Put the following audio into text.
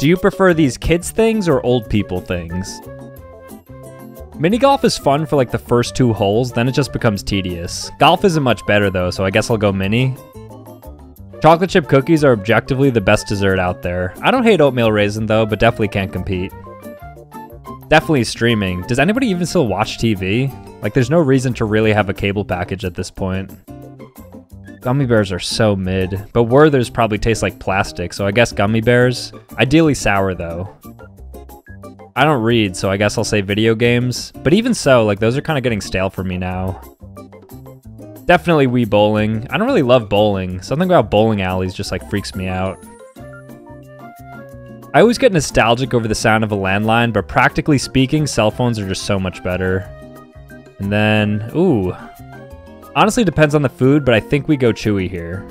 Do you prefer these kids things or old people things? Mini golf is fun for like the first two holes, then it just becomes tedious. Golf isn't much better though, so I guess I'll go mini. Chocolate chip cookies are objectively the best dessert out there. I don't hate oatmeal raisin though, but definitely can't compete. Definitely streaming. Does anybody even still watch TV? Like there's no reason to really have a cable package at this point. Gummy bears are so mid, but Werther's probably taste like plastic, so I guess gummy bears. Ideally sour though. I don't read, so I guess I'll say video games. But even so, like those are kind of getting stale for me now. Definitely Wii Bowling. I don't really love bowling. Something about bowling alleys just like freaks me out. I always get nostalgic over the sound of a landline, but practically speaking, cell phones are just so much better. And then, ooh. Honestly, depends on the food, but I think we go chewy here.